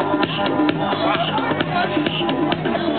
Thank you.